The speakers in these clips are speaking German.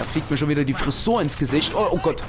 Da fliegt mir schon wieder die Frisur ins Gesicht. Oh, oh Gott.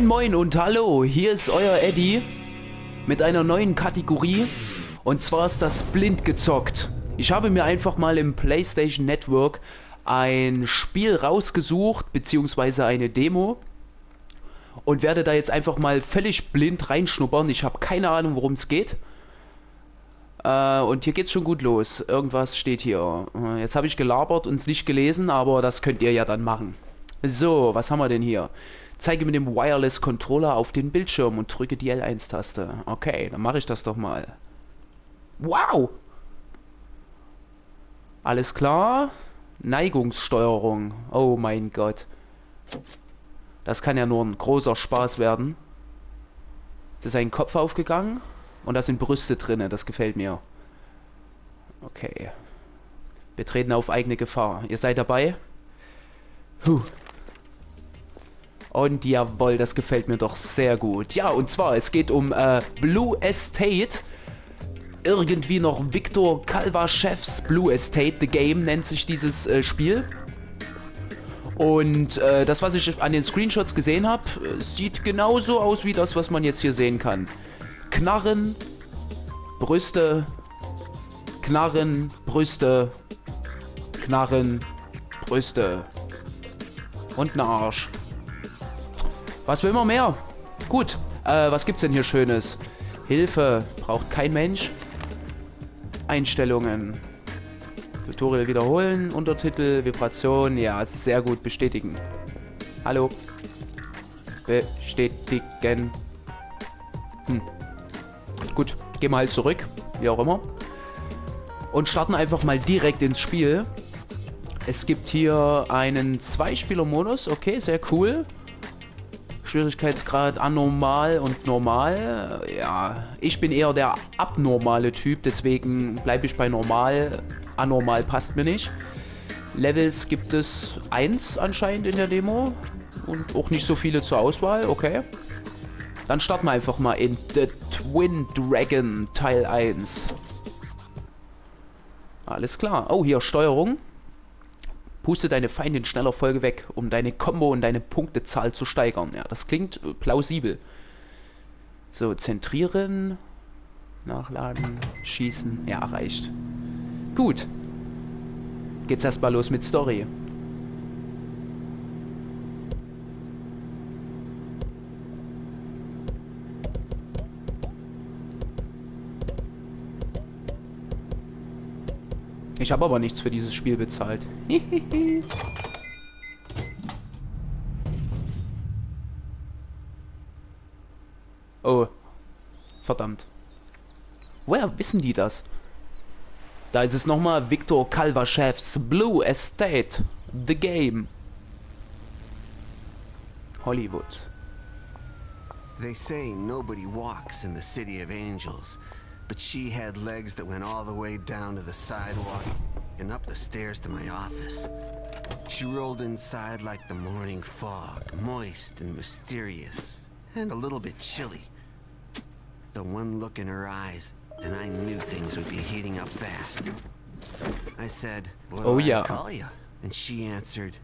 Moin moin und hallo, hier ist euer Eddie mit einer neuen Kategorie und zwar ist das blind gezockt. Ich habe mir einfach mal im PlayStation Network ein Spiel rausgesucht, beziehungsweise eine Demo und werde da jetzt einfach mal völlig blind reinschnuppern. Ich habe keine Ahnung, worum es geht. Äh, und hier geht's schon gut los. Irgendwas steht hier. Äh, jetzt habe ich gelabert und es nicht gelesen, aber das könnt ihr ja dann machen. So, was haben wir denn hier? Zeige mit dem Wireless Controller auf den Bildschirm und drücke die L1-Taste. Okay, dann mache ich das doch mal. Wow! Alles klar. Neigungssteuerung. Oh mein Gott. Das kann ja nur ein großer Spaß werden. Jetzt ist ein Kopf aufgegangen und da sind Brüste drin. Das gefällt mir. Okay. Wir treten auf eigene Gefahr. Ihr seid dabei? Puh. Und jawohl, das gefällt mir doch sehr gut. Ja, und zwar, es geht um äh, Blue Estate. Irgendwie noch Viktor Kalvachevs Blue Estate. The Game nennt sich dieses äh, Spiel. Und äh, das, was ich an den Screenshots gesehen habe, äh, sieht genauso aus wie das, was man jetzt hier sehen kann. Knarren, Brüste, Knarren, Brüste, Knarren, Brüste und ein Arsch. Was will man mehr? Gut, äh, was gibt's denn hier Schönes? Hilfe, braucht kein Mensch. Einstellungen. Tutorial wiederholen, Untertitel, Vibration, ja, sehr gut, bestätigen. Hallo. Bestätigen. Hm. Gut, gehen wir halt zurück, wie auch immer. Und starten einfach mal direkt ins Spiel. Es gibt hier einen Zweispieler-Modus, okay, sehr cool. Schwierigkeitsgrad anormal und normal. Ja, ich bin eher der abnormale Typ, deswegen bleibe ich bei normal. Anormal passt mir nicht. Levels gibt es eins anscheinend in der Demo und auch nicht so viele zur Auswahl, okay. Dann starten wir einfach mal in The Twin Dragon Teil 1. Alles klar. Oh, hier Steuerung. Puste deine Feindin schneller Folge weg, um deine Combo und deine Punktezahl zu steigern. Ja, das klingt äh, plausibel. So, zentrieren, nachladen, schießen. Ja, reicht. Gut. Geht's erstmal los mit Story. Ich habe aber nichts für dieses Spiel bezahlt. oh. Verdammt. Woher wissen die das? Da ist es nochmal Viktor Kalvachevs Blue Estate. The Game. Hollywood. They say nobody walks in the City of Angels. But she had legs that went all the way down to the sidewalk and up the stairs to my office. She rolled inside like the morning fog, moist and mysterious, and a little bit chilly. The one look in her eyes, and I knew things would be heating up fast. I said, what oh, do yeah. I call you? And she answered,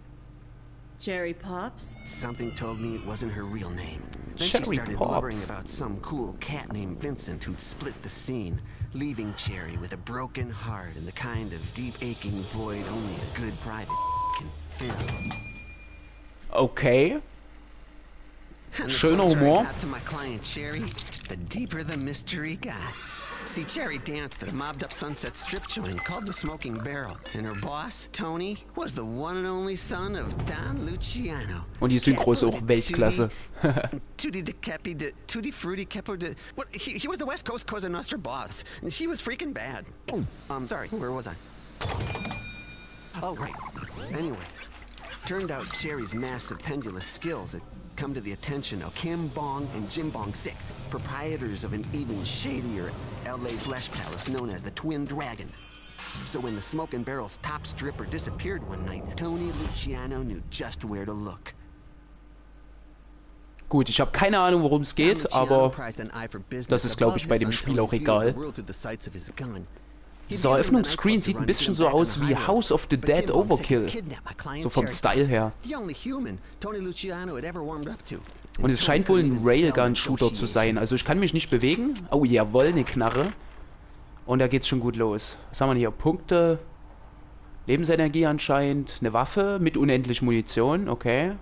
Cherry Pops? Something told me it wasn't her real name. Then Cherry she started blubbering about some cool cat named Vincent who'd split the scene, leaving Cherry with a broken heart and the kind of deep aching void only a good private can fill. Okay. And the Schöner closer Humor. got to my client Cherry, the deeper the mystery got. See, Cherry danced at a mobbed up Sunset Strip joint called the Smoking Barrel, and her boss, Tony, was the one and only son of Don Luciano. Und die Synchro ist auch Weltklasse. Tutti- Tutti de Capi de Tutti Frutti Capo de. What? He, he was the West Coast Cosa Nostra boss, and she was freaking bad. Um, sorry, where was I? Oh, right. Anyway, turned out Cherry's massive pendulous skills had come to the attention of Kim Bong and Jim Bong Sik, proprietors of an even shadier LA flesh palace known as the Twin Dragon. So when the Smoke and Barrel's top stripper disappeared one night, Tony Luciano knew just where to look. Gut, ich habe keine Ahnung, worum es geht, aber prized an eye das ist, glaub ich, bei dem Spiel auch Tony's view of the egal. Dieser Eröffnungscreen sieht ein bisschen so aus wie House of the Dead Overkill. So vom Style her. Und es scheint wohl ein Railgun-Shooter zu sein. Also ich kann mich nicht bewegen. Oh, jawohl, eine Knarre. Und da geht's schon gut los. Was haben wir hier? Punkte. Lebensenergie anscheinend. Eine Waffe mit unendlich Munition. Okay.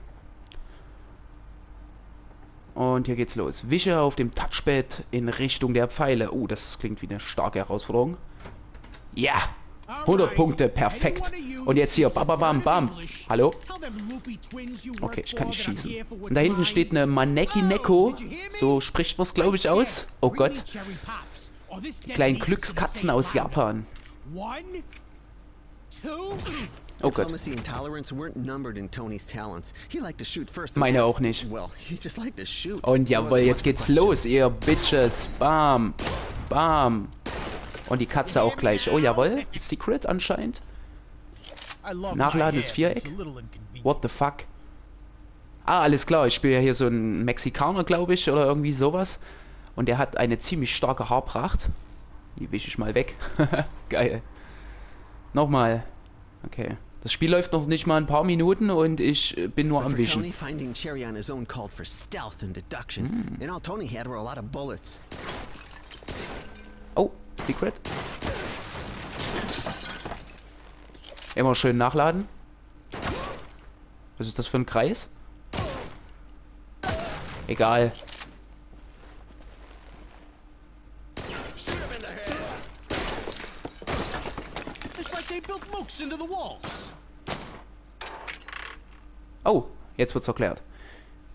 Und hier geht's los. Wische auf dem Touchpad in Richtung der Pfeile. Oh, das klingt wie eine starke Herausforderung. Ja. 100 Punkte, perfekt. Und jetzt hier, bam, bam, bam. Hallo? Okay, ich kann nicht schießen. Und da hinten steht eine Maneki Neko. So spricht man es, glaube ich, aus. Oh Gott. Die kleinen Glückskatzen aus Japan. Oh Gott. Diplomacy and tolerance weren't numbered in Tony's talents. He liked to shoot first. and Meine auch nicht. Und jawohl, jetzt geht's los, ihr Bitches. Bam. Bam. Und die Katze auch gleich. Oh, jawohl. Secret anscheinend. Nachladen ist Viereck. What the fuck? Ah, alles klar. Ich spiele ja hier so einen Mexikaner, glaube ich, oder irgendwie sowas. Und der hat eine ziemlich starke Haarpracht. Die wische ich mal weg. Geil. Nochmal. Okay. Das Spiel läuft noch nicht mal ein paar Minuten und ich äh, bin nur am Wischen. Tony, finding Cherry on his own called for stealth and deduction. And all Tony had were a lot of bullets. Oh, Secret. Immer schön nachladen. Was ist das für ein Kreis? Egal. Oh, jetzt wird's erklärt.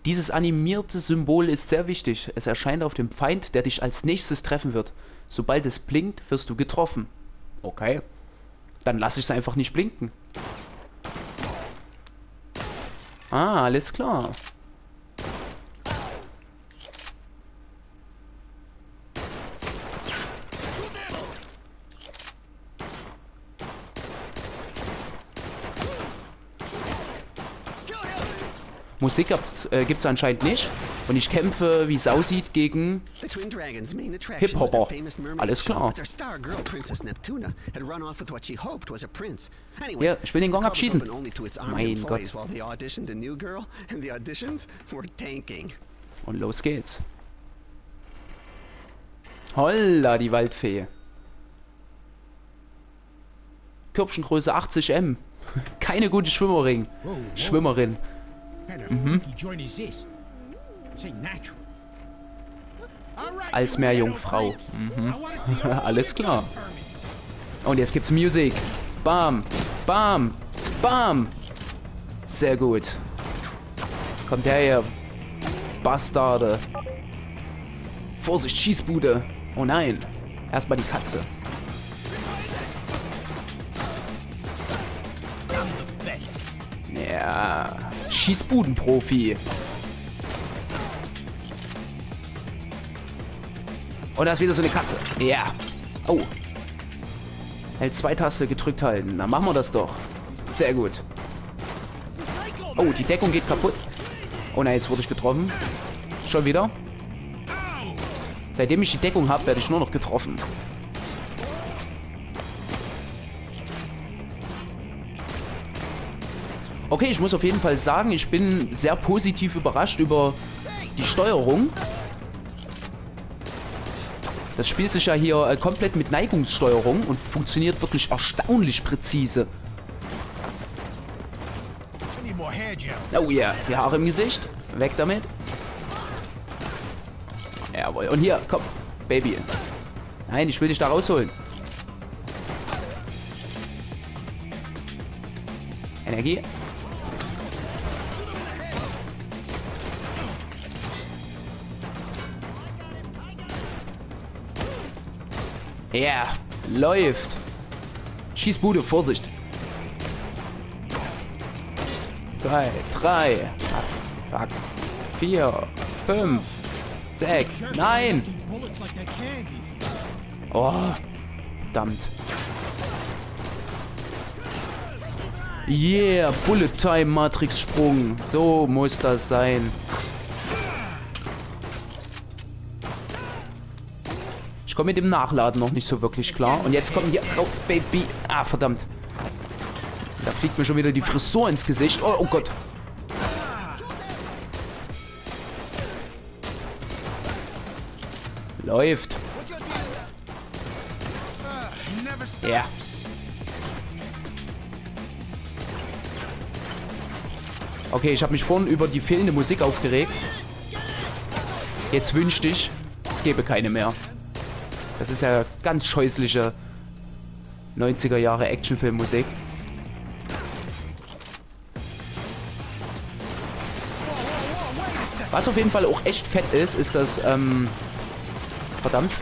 Dieses animierte Symbol ist sehr wichtig. Es erscheint auf dem Feind, der dich als nächstes treffen wird. Sobald es blinkt, wirst du getroffen. Okay. Dann lass ich es einfach nicht blinken. Ah, alles klar. Musik gibt's, äh, gibt's anscheinend nicht. Und ich kämpfe, wie es aussieht, gegen... The Twin Dragon's main attraction was Hip-Hopper. Alles klar. Ja, ich will den Gong abschießen. open only to its armed Mein employees Gott. while they auditioned a new girl, and the auditions were tanking. Und los geht's. Holla, die Waldfee. Körbchengröße 80M. Keine gute Schwimmerin. Whoa, whoa. Schwimmerin. Right, Als Meerjungfrau. all Alles klar. Und jetzt gibt's Musik. Bam, bam, bam. Sehr gut. Kommt her, ihr Bastarde. Vorsicht, Schießbude. Oh nein. Erstmal die Katze. Ja. Schießbudenprofi. Und da ist wieder so eine Katze. Ja. Oh. L2-Taste gedrückt halten. Dann machen wir das doch. Sehr gut. Oh, die Deckung geht kaputt. Oh nein, jetzt wurde ich getroffen. Schon wieder. Seitdem ich die Deckung habe, werde ich nur noch getroffen. Okay, ich muss auf jeden Fall sagen, ich bin sehr positiv überrascht über die Steuerung. Das spielt sich ja hier äh, komplett mit Neigungssteuerung und funktioniert wirklich erstaunlich präzise. Oh yeah. die Haare im Gesicht. Weg damit. Jawohl. Und hier, komm, Baby. Nein, ich will dich da rausholen. Energie. Ja, yeah, läuft. Schießbude, Vorsicht. Zwei, drei, fuck, vier, fünf, sechs, nein! Oh, verdammt. Yeah, Bullet Time Matrix Sprung. So muss das sein. Komme mit dem Nachladen noch nicht so wirklich klar. Und jetzt kommen hier raus, Baby. Ah, verdammt. Da fliegt mir schon wieder die Frisur ins Gesicht. Oh, oh Gott. Läuft. Ja. Yeah. Okay, ich habe mich vorhin über die fehlende Musik aufgeregt. Jetzt wünschte ich, es gäbe keine mehr. Das ist ja ganz scheußliche 90er Jahre Actionfilmmusik. Was auf jeden Fall auch echt fett ist, ist das, ähm... Verdammt.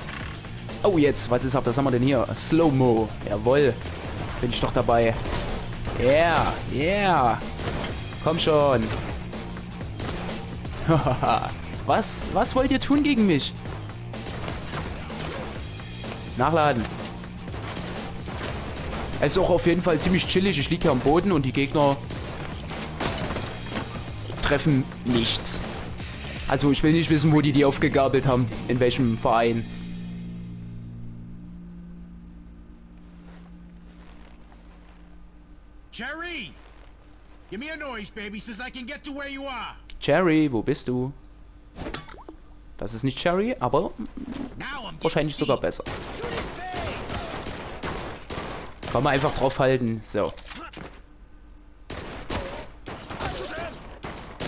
Oh, jetzt, was ist ab? Was haben wir denn hier? Slow-Mo. Jawohl. Bin ich doch dabei. Yeah, yeah. Komm schon. was? Was wollt ihr tun gegen mich? Nachladen. Es ist auch auf jeden Fall ziemlich chillig. Ich liege hier am Boden und die Gegner treffen nichts. Also ich will nicht wissen, wo die die aufgegabelt haben. In welchem Verein. Cherry! Give me a noise, baby, since I can get to where you are. Cherry, wo bist du? Das ist nicht Cherry, aber wahrscheinlich sogar besser. Kann man einfach drauf halten. So.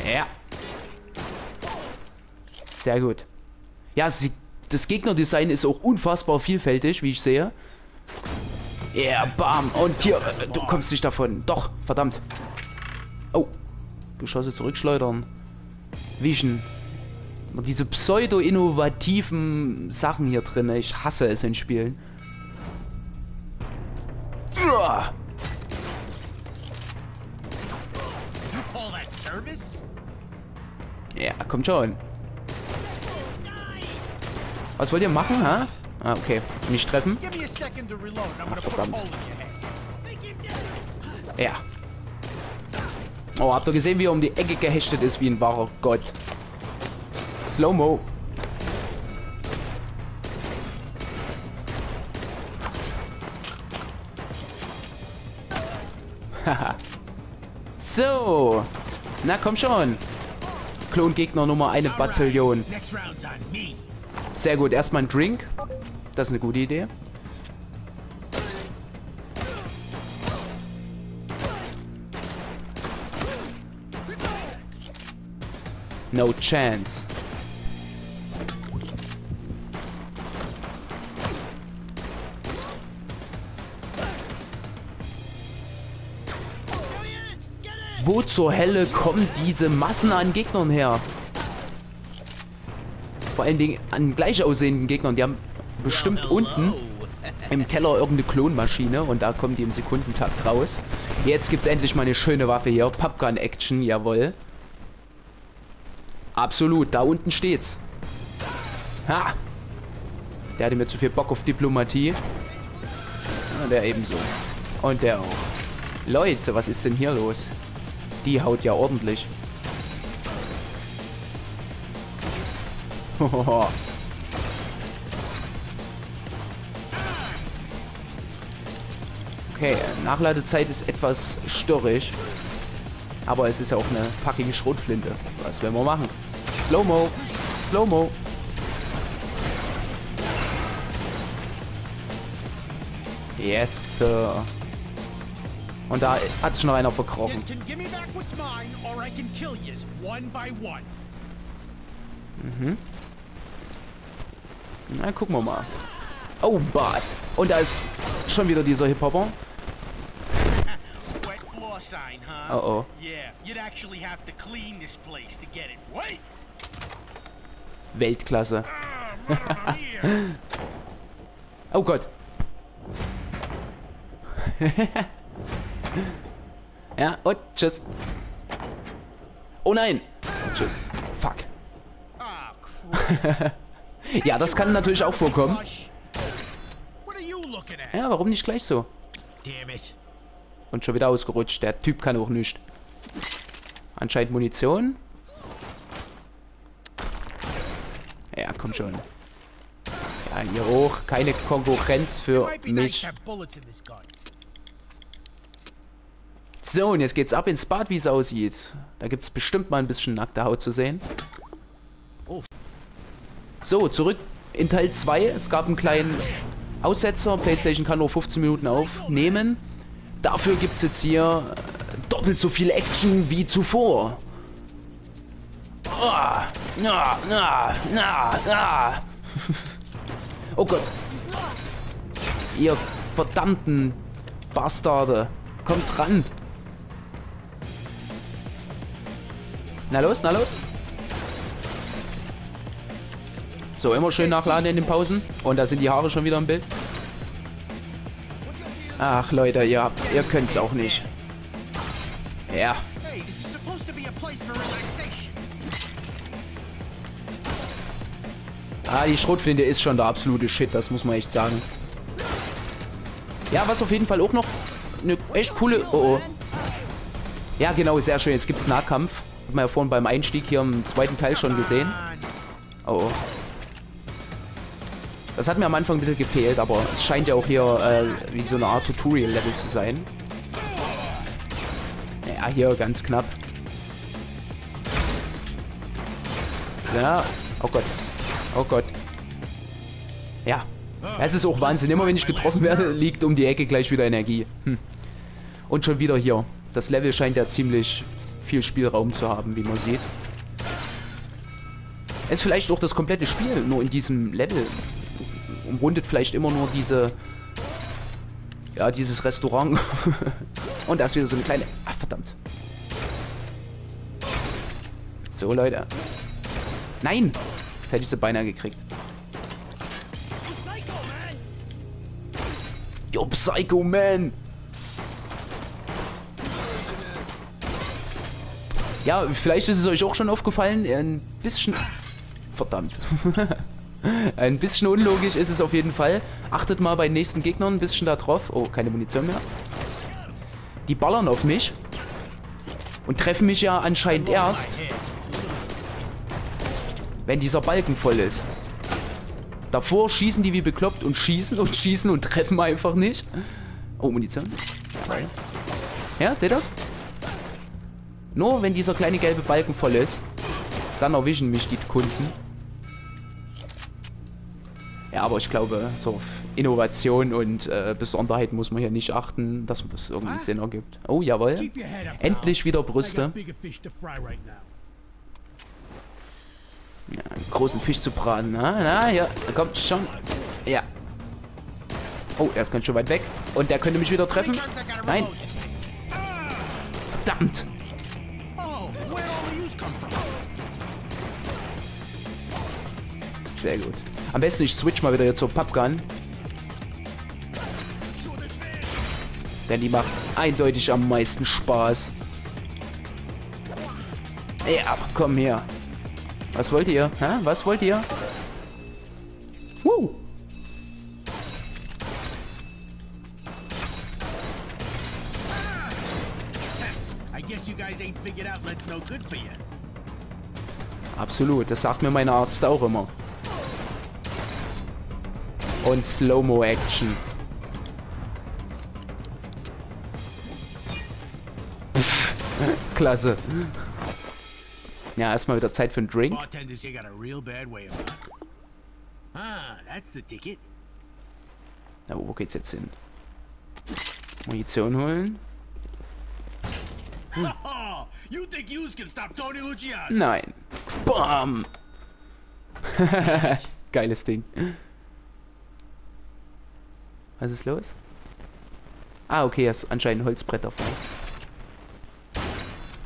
Ja. Sehr gut. Ja, sie, das Gegnerdesign ist auch unfassbar vielfältig, wie ich sehe. Ja, yeah, bam. Und hier, äh, du kommst nicht davon. Doch, verdammt. Oh. Geschosse zurückschleudern. Wischen. Diese pseudo-innovativen Sachen hier drin. Ich hasse es in Spielen. Uah. Ja, kommt schon. Was wollt ihr machen, ha? Ah, okay. Nicht treffen. Ach, verdammt. Ja. Oh, habt ihr gesehen, wie er um die Ecke gehechtet ist, wie ein wahrer Gott. Slow-Mo. so. Na, komm schon. Klongegner Nummer eine Bazillion. Sehr gut, erstmal ein Drink. Das ist eine gute Idee. No chance. Wo zur Hölle kommen diese Massen an Gegnern her? Vor allen Dingen an gleich aussehenden Gegnern. Die haben bestimmt unten im Keller irgendeine Klonmaschine und da kommen die im Sekundentakt raus. Jetzt gibt es endlich mal eine schöne Waffe hier. Popgun Action, jawohl. Absolut, da unten steht's. Ha! Der hatte mir zu viel Bock auf Diplomatie. Ja, der ebenso. Und der auch. Leute, was ist denn hier los? Die haut ja ordentlich. okay, Nachladezeit ist etwas störrig. Aber es ist ja auch eine fucking Schrotflinte. Was werden wir machen? Slow-Mo. Slow-Mo. Yes, Sir. Und da hat sich noch einer verkrochen. One. Na, gucken wir mal. Oh, Bad. Und da ist schon wieder dieser Hip-Hopper. Oh, oh. Weltklasse. Ah. Oh Gott. ja, und tschüss. Oh nein. Tschüss. Fuck. Ja, das kann natürlich auch vorkommen. Ja, warum nicht gleich so? Und schon wieder ausgerutscht. Der Typ kann auch nicht. Anscheinend Munition. Ja, komm schon. Ja, hier hoch. Keine Konkurrenz für mich. So, und jetzt geht's ab ins Bad, wie es aussieht. Da gibt's bestimmt mal ein bisschen nackte Haut zu sehen. So, zurück in Teil 2. Es gab einen kleinen Aussetzer. PlayStation kann nur 15 Minuten aufnehmen. Dafür gibt's jetzt hier äh, doppelt so viel Action wie zuvor. Ah, na, na. Oh Gott. Ihr verdammten Bastarde. Kommt ran. Na los, na los. So, immer schön nachladen in den Pausen. Und da sind die Haare schon wieder im Bild. Ach, Leute, ihr, habt, ihr könnt's auch nicht. Ja. Ah, die Schrotflinte ist schon der absolute Shit, das muss man echt sagen. Ja, was auf jeden Fall auch noch eine echt coole... Oh, oh. Ja, genau, sehr schön. Jetzt gibt's Nahkampf. Hat man ja vorhin beim Einstieg hier im zweiten Teil schon gesehen. Oh, oh. Das hat mir am Anfang ein bisschen gefehlt, aber es scheint ja auch hier äh, wie so eine Art Tutorial-Level zu sein. Ja, hier ganz knapp. So. Oh Gott. Oh Gott. Ja. Es ist auch Wahnsinn. Immer wenn ich getroffen werde, liegt um die Ecke gleich wieder Energie. Hm. Und schon wieder hier. Das Level scheint ja ziemlich viel Spielraum zu haben, wie man sieht. Es ist vielleicht auch das komplette Spiel nur in diesem Level. Umrundet vielleicht immer nur diese... Ja, dieses Restaurant. Und da ist wieder so eine kleine... Ach, verdammt. So, Leute. Nein! Jetzt hätte ich sie beinahe gekriegt. Yo, Psycho Man! Ja, vielleicht ist es euch auch schon aufgefallen. Ein bisschen... Verdammt. ein bisschen unlogisch ist es auf jeden Fall. Achtet mal bei den nächsten Gegnern ein bisschen da drauf. Oh, keine Munition mehr. Die ballern auf mich. Und treffen mich ja anscheinend erst, wenn dieser Balken voll ist. Davor schießen die wie bekloppt und schießen und schießen und treffen einfach nicht. Oh, Munition. Ja, seht das? Nur wenn dieser kleine gelbe Balken voll ist, dann erwischen mich die Kunden. Ja, aber ich glaube, so auf Innovation und äh, Besonderheiten muss man hier nicht achten, dass es irgendwie Sinn ergibt. Oh, jawohl. Endlich wieder Brüste. Ja, einen großen Fisch zu braten. Na, na, ja, kommt schon. Ja. Oh, er ist ganz schön weit weg. Und der könnte mich wieder treffen. Nein, verdammt. Sehr gut. Am besten ich switch mal wieder hier zur Pappgun. Denn die macht eindeutig am meisten Spaß. Ja, komm her. Was wollt ihr? Hä? Was wollt ihr? You. Absolut, das sagt mir mein Arzt auch immer. Und Slow-Mo-Action. Klasse. Ja, erstmal wieder Zeit für einen Drink. Ah, that's the ticket. Na, wo geht's jetzt hin? Munition holen? Luciano? Nein. Bam! Geiles Ding. Was ist los? Ah, okay, er ist anscheinend ein Holzbrett davor.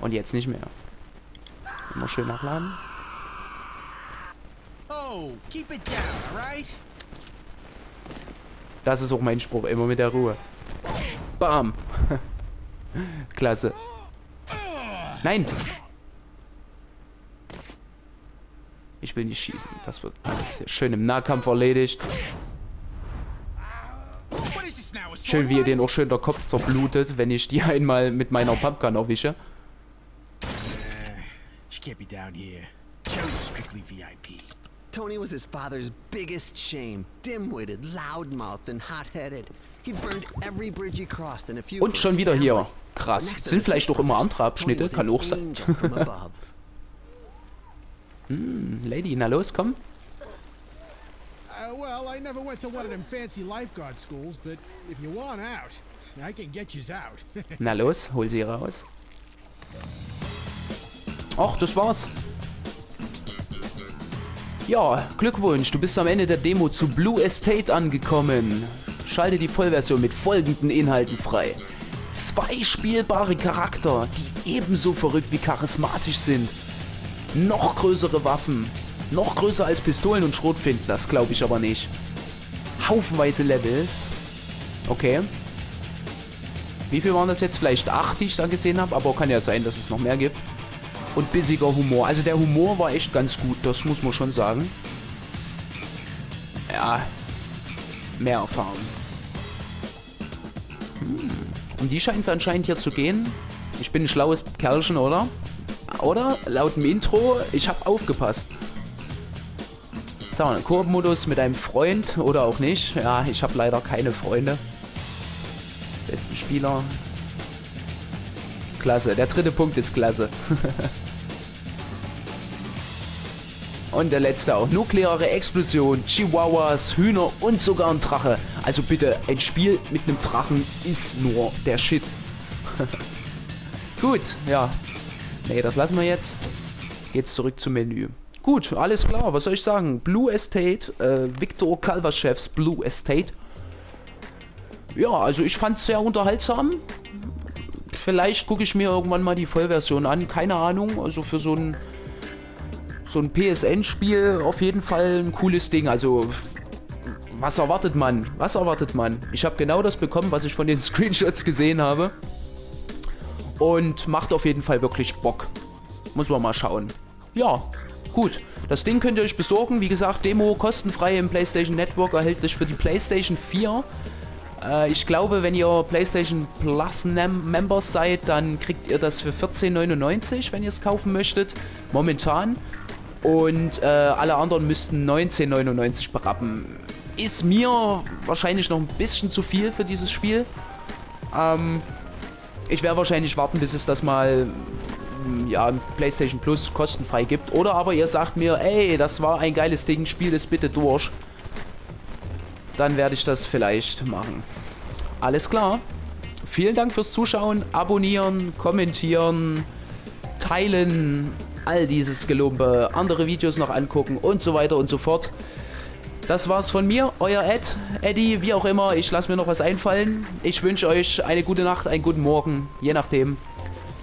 Und jetzt nicht mehr. Immer schön nachladen. Oh, keep it down, alright? Das ist auch mein Spruch, immer mit der Ruhe. Bam! Klasse. Nein! Ich will nicht schießen. Das wird alles schön im Nahkampf erledigt. Schön, wie ihr den auch schön der Kopf zerblutet, wenn ich die einmal mit meiner Pumpgun erwische. She can't be down here. Cherry's strictly VIP. Tony was his father's biggest shame. Dim-witted, loudmouthed, and hot-headed. He burned every bridge he crossed and a few Und schon wieder hier. Krass. Sind vielleicht auch immer andere Abschnitte, kann an auch sein. above. Lady, na los, komm. Well, I never went to one of them fancy lifeguard schools, but if you want out, I can get yous out. Na los, hol sie raus. Ach, das war's. Ja, Glückwunsch, du bist am Ende der Demo zu Blue Estate angekommen. Schalte die Vollversion mit folgenden Inhalten frei. Zwei spielbare Charakter, die ebenso verrückt wie charismatisch sind. Noch größere Waffen. Noch größer als Pistolen und Schrotflinten, das glaube ich aber nicht. Haufenweise Levels. Okay. Wie viel waren das jetzt? Vielleicht acht, die ich da gesehen habe, aber kann ja sein, dass es noch mehr gibt. Und bissiger Humor. Also der Humor war echt ganz gut, das muss man schon sagen. Ja, mehr Erfahrung. Hm. Um die scheint es anscheinend hier zu gehen. Ich bin ein schlaues Kerlchen, oder? Oder? Laut dem Intro, ich habe aufgepasst. Sagen wir, Koop-Modus mit einem Freund oder auch nicht. Ja, ich habe leider keine Freunde. Besten Spieler. Klasse. Der dritte Punkt ist klasse. Und der letzte auch. Nukleare Explosion, Chihuahuas, Hühner und sogar ein Drache. Also bitte, ein Spiel mit einem Drachen ist nur der Shit. Gut, ja. Nee, das lassen wir jetzt. Geht's zurück zum Menü. Gut, alles klar. Was soll ich sagen? Blue Estate, äh, Viktor Kalvaschevs Blue Estate. Ja, also ich fand es sehr unterhaltsam. Vielleicht gucke ich mir irgendwann mal die Vollversion an. Keine Ahnung. Also für so ein so ein PSN-Spiel auf jeden Fall ein cooles Ding. Also was erwartet man? Was erwartet man? Ich habe genau das bekommen, was ich von den Screenshots gesehen habe. Und macht auf jeden Fall wirklich Bock. Muss man mal schauen. Ja, gut. Das Ding könnt ihr euch besorgen. Wie gesagt, Demo kostenfrei im PlayStation Network erhältlich für die PlayStation 4. Äh, ich glaube, wenn ihr PlayStation Plus Mem Members seid, dann kriegt ihr das für 14,99, wenn ihr es kaufen möchtet. Momentan. Und äh, alle anderen müssten 19,99 berappen. Ist mir wahrscheinlich noch ein bisschen zu viel für dieses Spiel. Ähm, ich werde wahrscheinlich warten, bis es das mal ja, PlayStation Plus kostenfrei gibt. Oder aber ihr sagt mir, ey, das war ein geiles Ding, spiel es bitte durch. Dann werde ich das vielleicht machen. Alles klar. Vielen Dank fürs Zuschauen, abonnieren, kommentieren, teilen, all dieses Gelumpe, andere Videos noch angucken und so weiter und so fort. Das war's von mir, euer Ed, Eddie, wie auch immer. Ich lasse mir noch was einfallen. Ich wünsche euch eine gute Nacht, einen guten Morgen, je nachdem.